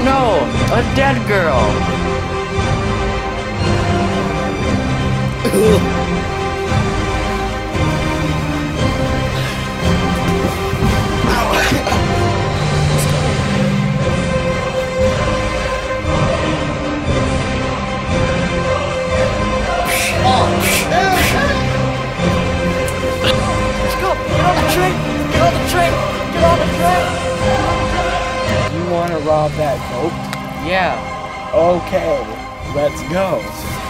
Oh no! A dead girl! Get on the train! Get on the train! Get on the train! Want to rob that goat? Yeah. Okay, let's go.